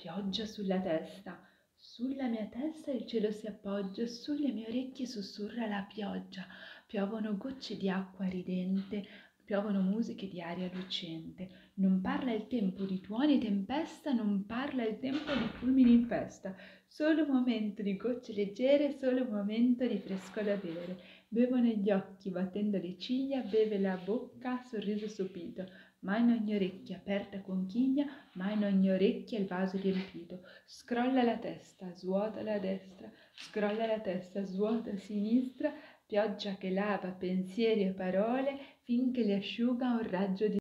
pioggia sulla testa. Sulla mia testa il cielo si appoggia, sulle mie orecchie sussurra la pioggia. Piovono gocce di acqua ridente, piovono musiche di aria lucente. Non parla il tempo di tuoni e tempesta, non parla il tempo di fulmini in festa. Solo un momento di gocce leggere, solo un momento di fresco da bere. Bevono gli occhi, battendo le ciglia, beve la bocca, sorriso stupito. Ma in ogni orecchia aperta conchiglia, ma in ogni orecchia il vaso riempito. Scrolla la testa, svuota la destra, scrolla la testa, svuota sinistra, pioggia che lava pensieri e parole finché li asciuga un raggio di